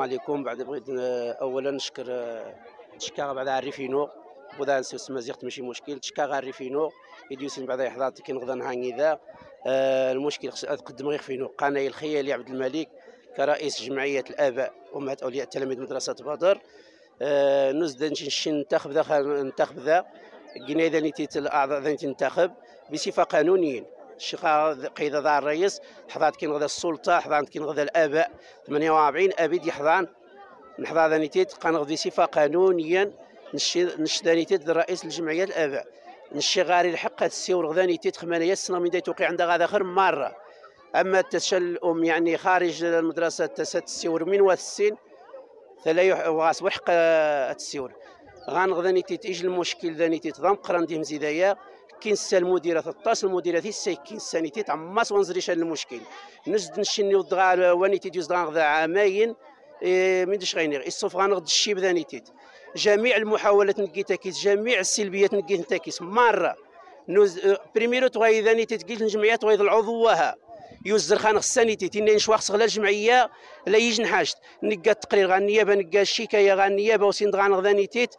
عليكم. بعد بغيت اولا نشكر آه، تشكا بعد عرفينو. بودا نسوس مزيغت ماشي مشكل. تشكا عرفينو. يديوسين بعد يحضر كي نغدا نهاني ذا. آه، المشكل خص تقدم غير فينو قناي الخيالي عبد الملك كرئيس جمعية الآباء أمهات أولياء تلاميذ مدرسة بدر. آه، نزد ننتخب ذا ننتخب ذا. قينا اذا نيتي الاعضاء ذا ننتخب بصفة قانونيين الشيخ قيد ذا الرئيس حضرت كي نغدا السلطة حضرت كي نغدا الأباء. 48 أبيد يحضان. نحضر ذا نيتيت قنغ بصفه قانونيا نشي نشي نيتيت رئيس الجمعيه الأباء. نشي غاري الحق السيور غدا نيتيت خمانية سنة من دايت توقي عندها غادا خير مرة. أما التشل الأم يعني خارج المدرسة تسات السيور من فلا يح... وغاس وحق السيور غانغدا نيتيت إيج المشكل ذا نيتيت ضم قران ديهم زيدايا. كين سا المديرة 13 المديرة في السي كين سا نيتيت عماس ونزريش المشكل. نزد نشني ودغا ونيتيت يزدغا غدا عامين إيه، من دش غينير الصوف غنغد الشيب ذا نيتيت جميع المحاولات نكي تاكيس جميع السلبيات نكي تاكيس مرة نوز آه، بريميرو تغاي اذا نيتي تقيل الجمعيات تغاي العضوها. يوزر خان خصانيتي تينين شواخ صغلا الجمعية لا يجي نحاجت. نكا التقرير غا النيابه نكا الشكاية غا النيابه وسين غان غدا نيتيت.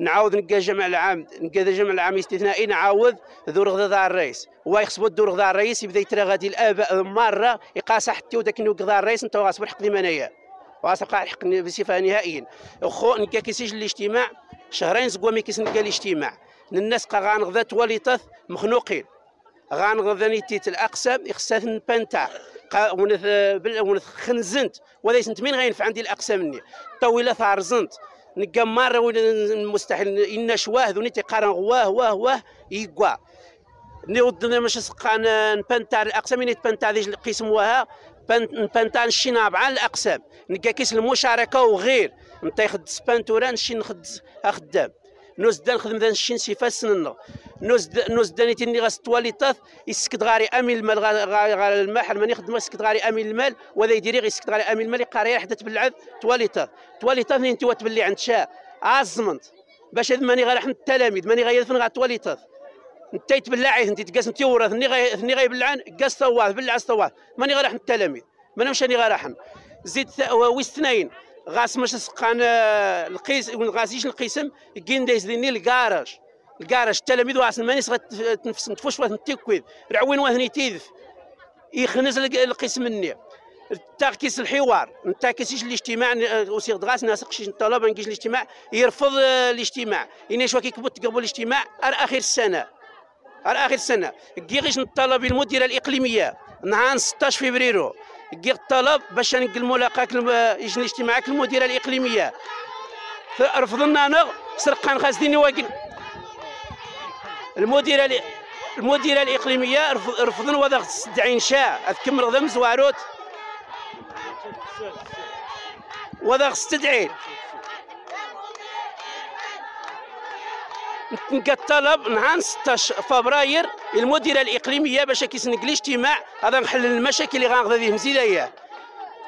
نعاود نكا جمع العام نكا جمع العام استثنائي نعاود ذور غدا الرئيس. ويخصبو الدور غدا الرئيس يبدا يترى غادي الآباء مرة يقاس حتى وداك غدا الرئيس انت غاصبر حق ديما واسبقى الحق بصفة نهائيا. اخو نكا كيسيج الاجتماع شهرين زقوا مي كيس نكا الاجتماع. الناس قا غانغذا تواليطات مخنوقين. غانغذا نيتيت الاقسام يخسات نبانتا ولا يسنت مين غينفع عندي الاقسام مني. طويلة ثارزنت ولا مستحيل إن شواه ذوني تيقارن واه واه واه يقوا نود مش سقان نبانتا الاقسام ني تبانتا ذي القسم بان- نبانتا نشينا بعان الأقسام. نلقى كيس المشاركة وغير. انت يخد سبانتورا نشي نخد خدام نوزدا نخدم ذا نشي نسيفا سننا نوزد نوزدا نيتي ني غاس تواليطات يسكت غاري امين المال غا- المحل ماني خدمة يسكت غاري امين المال وذا يديري يسكت غاري امين المال يقاري حتى تبلعد تواليطات تواليطات انت تبلي عند شاء عزمنت باش هذا ماني غير حنا التلاميذ ماني غير فين غا تواليطات انت يتبلعي انت تقاس انت ورا ثني غي ثني قاس ثواه بلع ثواه ماني غير حنا التلاميذ. ما نمشي غير راحن زيد ث- ويستناين. غاس مش سقان آه، القيس غاسيش القسم كين دايز ديني الكراج الكراج التلاميذ واس ماني صغت تنفس نتفوش واحد التكويد رعوين واحد تيذف يخنز الق- القسم مني. تاكيس الحوار. نتاكسيش الاجتماع وسيغ دغاس ناس قشيش الطلبه نجيش الاجتماع. يرفض آه، الاجتماع. يعني شوا كيكبت تقبل الاجتماع أر آخر السنة على آخر السنة كيغيش الطلب المديره الإقليمية. نهار 16 فبراير كي الطلب باش كلم- يجي الاجتماع المديرة الإقليمية. رفضنا أنا سرقان خاسديني واكن المديرة ال- المديرة الإقليمية رف- رفضن وذا استدعي انشاء اذكر غدا مزواروت وذا استدعي نلقى نهار 16 فبراير المديرة الإقليمية باش كيسنق الاجتماع هذا نحل المشاكل اللي غنغدا فيهم زيدايا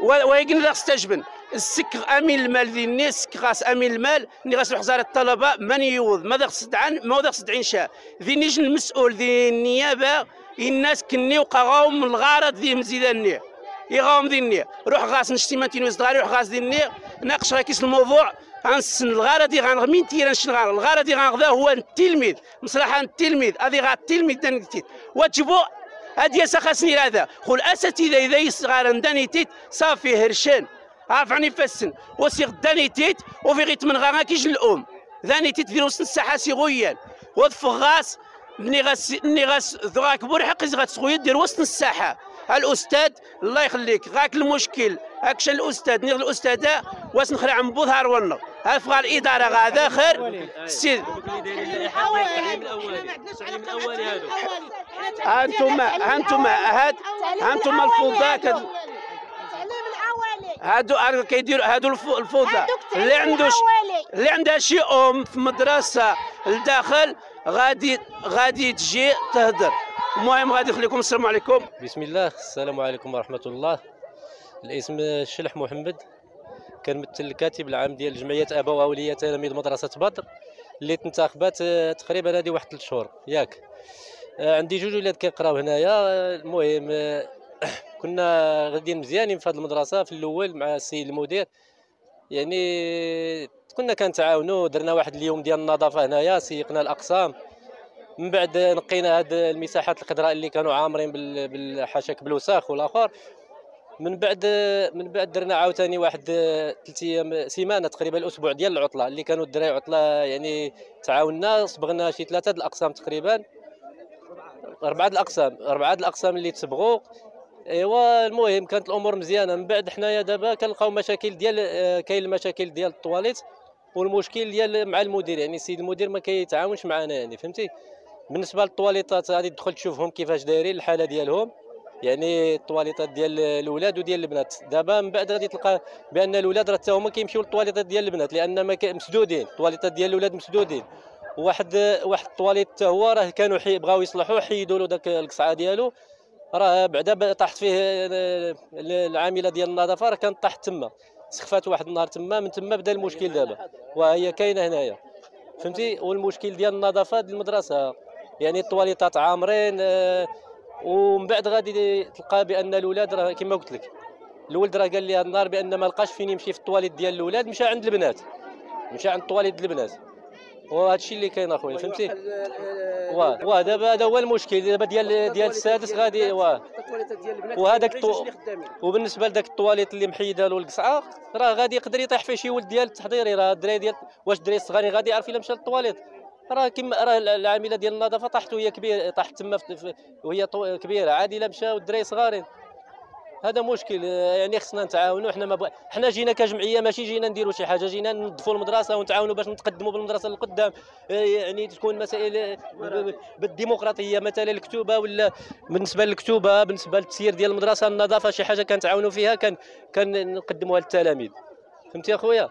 ولكن لا استجبن. السك أمين المال ذي الناس غاس أمين المال ني غاس حزار الطلبة من يوض؟ ماذا خصدعن ماذا خصدعين شاء؟ ذي نيجي المسؤول ذي النيابة الناس كني من الغرض ذي مزيداني يغاهم ذي النية. روح غاس نشتيمانتين وزدغاري روح غاس النية. ناقش راكيس الموضوع. غنسن الغرض اللي غنغ مين تيران شن غنغ الغرض اللي غنغدا هو التلميذ مصلحة التلميذ هذه غا التلميذ دانكتيت وتجبو هادي خاصني هذا. خو الاساتذه إذا يصغر داني تيت صافي هرشان. عارف عني فسن وسيغ داني تيت وفي غيت من غا كيج الأم. ذاني تيت في وسط الساحة سيغويا وضفغاس ني غاس ني غاس ذراك بورحق غاس خويا دير وسط الساحة. الأستاذ الله يخليك. غاك المشكل. هاكش الأستاذ. نيغ الاستاذه واش نخلع عم بوظهر ونغ هافغا الإدارة غا داخل السيد هانتوما هانتوما هاد هانتوما الفوضى هادو كيديروا هادو الفو- الفوضى. اللي عنده. اللي عندها شي أم في مدرسة لداخل غادي غادي تجي تهدر. المهم غادي نخليكم السلام عليكم. بسم الله. السلام عليكم ورحمة الله. الاسم الشلح محمد. كنمثل الكاتب العام ديال جمعية آباء وأولياء تلاميذ مدرسة بدر اللي تنتخبات آه، تقريبا هذه واحد ثلاث شهور. ياك. آه، عندي جوج ولاد كيقراو هنايا. المهم آه، كنا غاديين مزيانين في هذه المدرسة في الأول مع السيد المدير. يعني كنا كنتعاونوا درنا واحد اليوم ديال النظافة هنايا سيقنا الأقسام. من بعد نقينا هاد المساحات الخضراء اللي كانوا عامرين بال- بالحشك بالوساخ والآخر. من بعد من بعد درنا عاوتاني واحد ثلاث أيام سيمانة تقريبا الأسبوع ديال العطلة اللي كانوا الدراري عطلة يعني تعاوننا صبغنا شي ثلاثة الأقسام تقريبا. أربعة الأقسام أربعة الأقسام اللي تصبغوا إيوا المهم كانت الأمور مزيانة. من بعد حنايا دابا كنلقاو مشاكل ديال كاين المشاكل ديال الطواليت والمشكل ديال مع المدير. يعني السيد المدير ما كيتعاونش معنا يعني فهمتي؟ بالنسبة للطواليطات غادي تدخل تشوفهم كيفاش دايرين الحالة ديالهم. يعني الطواليطات ديال الأولاد وديال البنات. دابا من بعد غادي تلقى بأن الأولاد راه حتى هما كيمشيو للطواليطات ديال البنات لأن مسدودين. الطواليطات ديال الأولاد مسدودين. واحد واحد الطواليت حتى هو راه كانوا حي بغاو يصلحوه حيدوا له داك القصعة ديالو. راه بعدا طاحت فيه ال- ال- العاملة ديال النظافة راه كانت طاحت تما. سخفات واحد النهار تما من تما بدا المشكل دابا وهي كاينة هنايا. فهمتي؟ والمشكل ديال النظافة ديال المدرسة. يعني الطواليطات عامرين آه، ومن بعد غادي تلقى بأن الاولاد راه كما قلت لك. الولد راه قال لي هذا النهار بأن ما لقاش فين يمشي في الطواليت ديال الاولاد مشى عند البنات. مشى عند الطواليت البنات. وهذا الشيء اللي كاين أخويا فهمتي؟ واه واه دابا هذا هو المشكل. دابا ديال ديال السادس غادي واه. وهذاك وبالنسبة لذاك الطواليت اللي محيدة له القصعة راه غادي يقدر يطيح فيه شي ولد ديال التحضيري راه الدراري ديال واش الدراري الصغاري غادي يعرف إلا مشى للطواليت. راه كما راه العاملة ديال النظافة طاحت وهي كبيره طاحت تما وهي كبيرة. عادي الا مشاو الدراري صغارين. هذا مشكل. يعني خصنا نتعاونوا. حنا ما بغ... حنا جينا كجمعية ماشي جينا نديروا شي حاجة. جينا ننظفوا المدرسة ونتعاونوا باش نتقدموا بالمدرسة للقدام آه، يعني تكون مسائل آه، بالديمقراطية مثلا الكتوبة ولا بالنسبة للكتوبة بالنسبة للتسيير ديال المدرسة النظافة شي حاجة كنتعاونوا فيها كان كان نقدموها للتلاميذ. فهمتي أخويا؟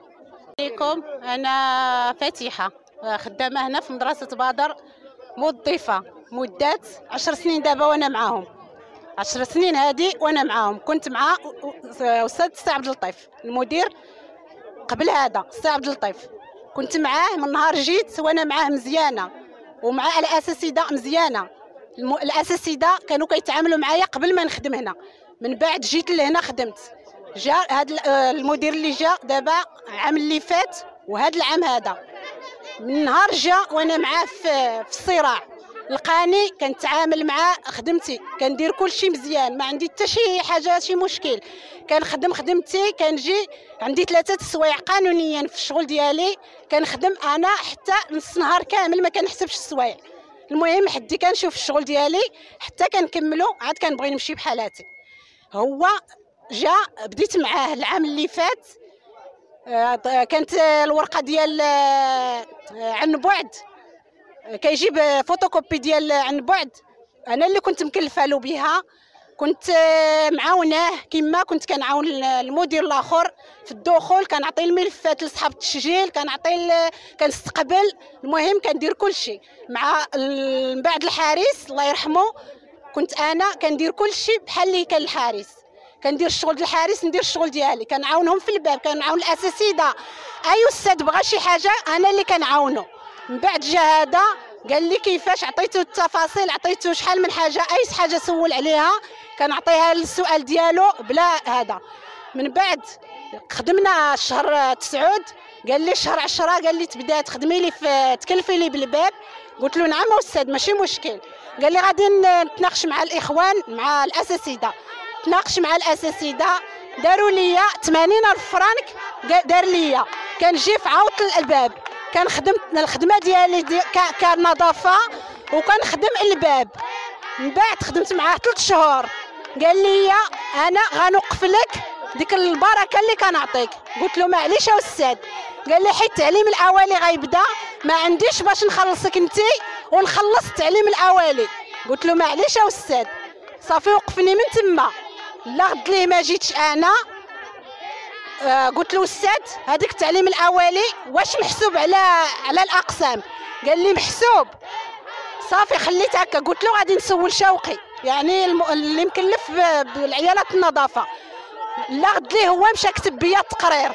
عليكم. أنا فاتحة. خدامه هنا في مدرسة بادر موظفة مدة عشر سنين دابا وأنا معاهم. عشر سنين هذه وأنا معاهم. كنت مع أستاذ سي عبد اللطيف المدير قبل هذا سي عبد اللطيف. كنت معاه من نهار جيت وأنا معاه مزيانة ومع الاساسيده مزيانة. الاساسيده كانوا كيتعاملوا معايا قبل ما نخدم هنا. من بعد جيت لهنا خدمت. جا هذا المدير اللي جا دابا العام اللي فات وهذا العام هذا. من نهار جا وأنا معاه في, في الصراع لقاني كنتعامل معاه خدمتي كندير كل شيء مزيان ما عندي حتى شي حاجة شي مشكل. كنخدم خدمتي كنجي عندي ثلاثة سوايع قانونيا في الشغل ديالي. كنخدم أنا حتى نص نهار كامل ما كنحسبش السوايع. المهم حدي كنشوف الشغل ديالي حتى كنكملو عاد كنبغي نمشي بحالاتي. هو جا بديت معاه العام اللي فات. كانت الورقة ديال آه، عن بعد. كيجيب فوتوكوبي ديال عن بعد. أنا اللي كنت مكلفه له بها. كنت آه، معاوناه. كما كنت كنعاون المدير الآخر في الدخول. كنعطي الملفات لصحاب التسجيل. كنعطي كنستقبل. المهم كندير كل شيء مع من بعد الحارس الله يرحمه كنت أنا كندير كل شيء بحال اللي كان الحارس. كندير الشغل ديال الحارس ندير الشغل ديالي. كنعاونهم في الباب كنعاون الاساسيده اي أستاذ بغى شي حاجة أنا اللي كنعاونو. من بعد جا هذا قال لي كيفاش؟ عطيته التفاصيل عطيته شحال من حاجة أي حاجة سول عليها كنعطيها السؤال ديالو بلا هذا. من بعد خدمنا شهر تسعود قال لي شهر عشرة قال لي تبدا تخدمي لي في تكلفي لي بالباب. قلت له نعم أستاذ ماشي مشكل. قال لي غادي نتناقش مع الإخوان مع الأساتذة. تناقش مع الاساتذه داروا لي 80 ألف فرانك دار لي كنجي في عوط الباب كنخدم الخدمة ديالي دي كنظافة وكنخدم الباب من بعد خدمت معاه ثلاث شهور. قال لي أنا غنوقف لك ديك البركة اللي كنعطيك. قلت له معليش يا أستاذ. قال لي حيت التعليم الاولي غيبدا. ما عنديش باش نخلصك انت ونخلص التعليم الاولي قلت له معليش يا أستاذ. صافي وقفني من تما. لا غد ليه ما جيتش أنا؟ آه قلت له أستاذ هذاك التعليم الأولي واش محسوب على على الأقسام؟ قال لي محسوب. صافي خليت هكا. قلت له غادي نسول شوقي. يعني. اللي مكلف بالعيالات النظافة. لا غد ليه هو مشى كتب بيا التقرير.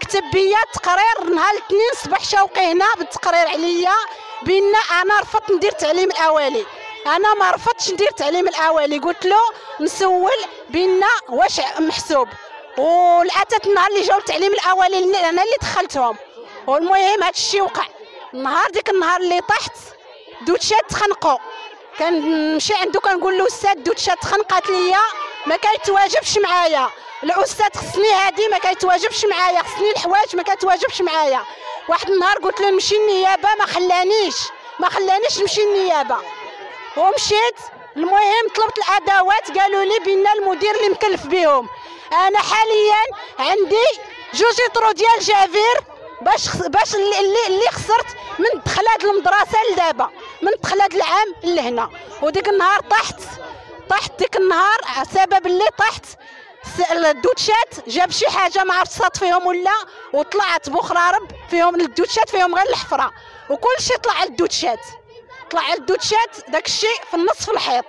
كتب بيا التقرير نهار الاثنين صبح شوقي هنا بالتقرير عليا بان أنا رفضت ندير التعليم الأولي. أنا ما رفضتش ندير التعليم الاولي قلت له نسول بان واش محسوب. والعتت النهار اللي جاو التعليم الاولي أنا اللي دخلتهم. والمهم هذا الشيء وقع. النهار ديك النهار اللي طحت دوتشات تخنقوا كنمشي عنده كنقول له أستاذ دوتشات تخنقات ليا ما كيتواجبش معايا. الأستاذ خصني هادي ما كيتواجبش معايا. خصني الحوايج ما كيتواجبش معايا. واحد النهار قلت له نمشي النيابة ما خلانيش. ما خلانيش نمشي النيابة. ومشيت. المهم طلبت الأدوات قالوا لي بأن المدير اللي مكلف بهم. أنا حاليا عندي جوج يطرو ديال جافير باش باش اللي اللي خسرت من دخل المدرسة لدابا من دخل العام لهنا. وديك النهار طحت طحت ديك النهار سبب اللي طحت الدوتشات جاب شي حاجة ما عرفت صات فيهم ولا وطلعت بخرارب فيهم الدوتشات فيهم غير الحفرة. وكل شيء طلع الدوتشات طلع الدوتشات داك الشيء في النص في الحيط.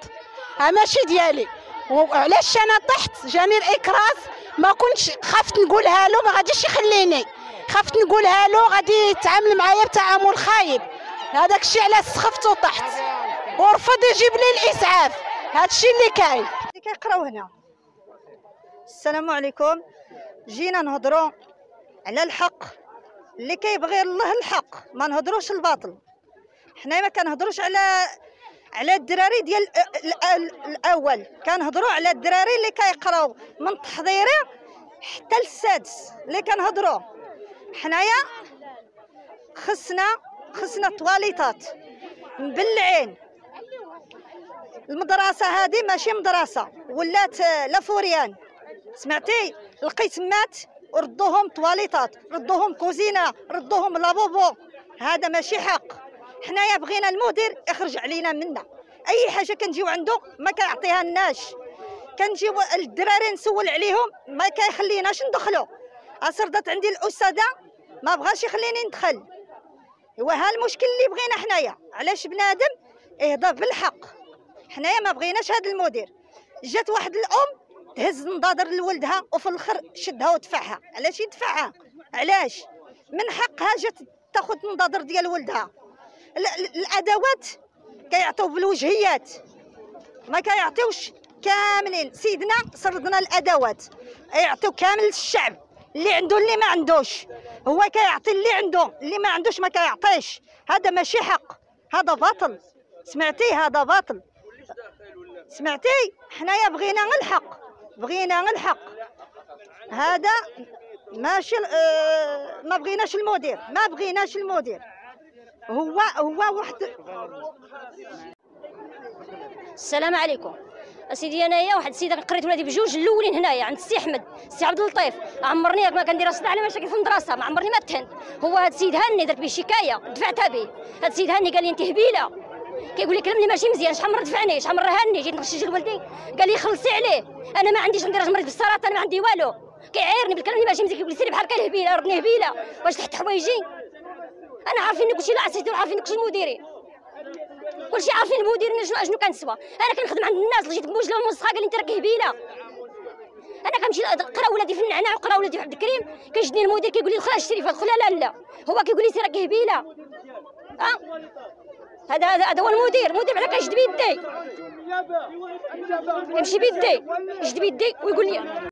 ها ماشي ديالي. وعلاش أنا طحت؟ جاني الاكراس ما كنتش خفت نقولها له ما غاديش يخليني. خفت نقولها له غادي يتعامل معايا بتعامل خايب. هذاك الشيء علاش سخفت وطحت. ورفض يجيب لي الإسعاف. هذا الشيء اللي كاين. كيقراو هنا. السلام عليكم. جينا نهضروا على الحق. اللي كيبغي الله الحق ما نهضروش الباطل. حنا ما كنهضروش على على الدراري ديال الأول. كنهضروا على الدراري اللي كيقراو من التحضيري حتى للسادس اللي كنهضروا حنايا خصنا خصنا طواليطات مبلعين. المدرسة هذه ماشي مدرسة ولات لافوريان سمعتي؟ القسمات ردوهم طواليطات ردوهم كوزينة ردوهم لابوبو. هذا ماشي حق. حنايا بغينا المدير يخرج علينا منا. أي حاجة كنجيو عنده ما كيعطيها لناش كنجيو الدراري نسول عليهم ما كيخليناش ندخلو. اصردت عندي الأستاذة ما بغاش يخليني ندخل. هو ها المشكل اللي بغينا حنايا. علاش بنادم يهضر بالحق؟ حنايا ما بغيناش هذا المدير. جات واحد الأم تهز نضادر لولدها وفي الآخر شدها ودفعها. علاش يدفعها؟ علاش؟ من حقها جات تاخذ نضادر ديال ولدها. الأدوات كيعطيو بالوجهيات. ما كيعطيوش كاملين. سيدنا سردنا الأدوات. يعطيو كامل للشعب اللي عنده اللي ما عندوش. هو كيعطي اللي عنده. اللي ما عندوش ما كيعطيش. هذا ماشي حق. هذا باطل. سمعتي هذا باطل. سمعتي حنايا بغينا الحق. بغينا الحق. هذا ماشي آه ما بغيناش المدير. ما بغيناش المدير. هو هو واحد السلام عليكم. أسيدي انايا واحد السيدة قريت ولادي بجوج الأولين هنايا عند السي أحمد السي عبد اللطيف. عمرني ما كندير صداع على مشاكل في المدرسة ما عمرني ما تهنت هو هذا السيد هاني درت به شكاية دفعتها به. هذا السيد هاني قال لي أنت هبيلة. كيقول لي كلام اللي ماشي مزيان شحال مره دفعني؟ شحال مره هاني؟ جيت نغشش لولدي قال لي خلصي عليه. أنا ما عنديش عندي راجل مريض بالسرطان ما عندي والو. كيعايرني بالكلام اللي ماشي مزيان. كيقول لي سيري بحال هبيلة ردني هبيلة. واش تحت حوايجي؟ أنا عارفين كلشي لا عسيتو عارفين كلشي المديرين كلشي عارفين المديرين شنو اشنو كنسوى أنا كنخدم عند الناس اللي جيت بوجله ومسخه قال لي أنت راك هبيلة. أنا كنمشي نقرا ولادي في النعناع وقرا ولادي في عبد الكريم. كيجيني المدير كيقول لي دخل اشتري فهاد لا لا. هو كيقول لي سير راك هبيلة. ها هذا هذا هو المدير. المدير بحال كيشد بيدي. يمشي بيدي يشد بيدي ويقول لي